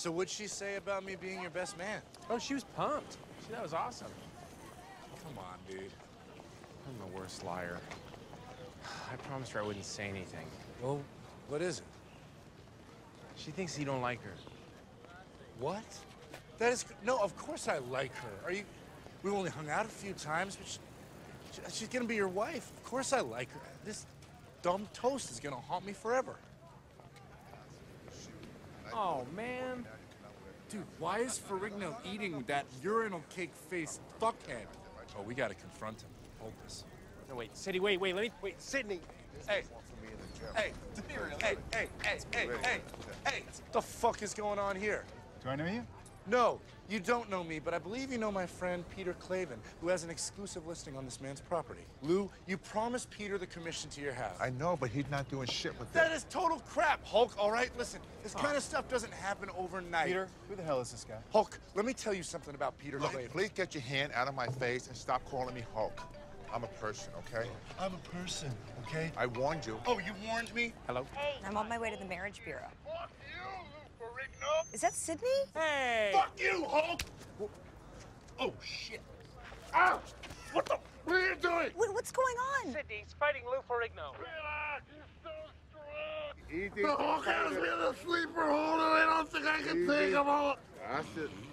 So what'd she say about me being your best man? Oh, she was pumped. She, that was awesome. Oh, come on, dude. I'm the worst liar. I promised her I wouldn't say anything. Well, what is it? She thinks you don't like her. What? That is no. Of course I like her. Are you? We've only hung out a few times, but she, she- she's gonna be your wife. Of course I like her. This dumb toast is gonna haunt me forever. Oh, man. Dude, why is Ferrigno eating that urinal cake faced fuckhead? Oh, we gotta confront him. Hold this. No, wait, Sydney, wait, wait, let me, wait, Sydney. Hey, hey, hey, hey, hey, hey, hey, hey, the fuck is going on here? Do I know you? No, you don't know me, but I believe you know my friend Peter Klaven, who has an exclusive listing on this man's property. Lou, you promised Peter the commission to your house. I know, but he's not doing shit with That it. is total crap, Hulk, all right? Listen, this kind of stuff doesn't happen overnight. Peter, who the hell is this guy? Hulk, let me tell you something about Peter Look, Klaven. please get your hand out of my face and stop calling me Hulk. I'm a person, okay? I'm a person, okay? I warned you. Oh, you warned me? Hello? Hey, I'm on my way to the marriage bureau. Fuck you, Ferrigno! Is that Sydney? Hey! Fuck you, Hulk! Oh, shit. Ah! What the? What are you doing? Wait, what's going on? Sydney's fighting Lou Ferrigno. Relax, you're so strong. Easy. The Hulk has me in a sleeper hold, and I don't think I can take him out. That's it. Wow.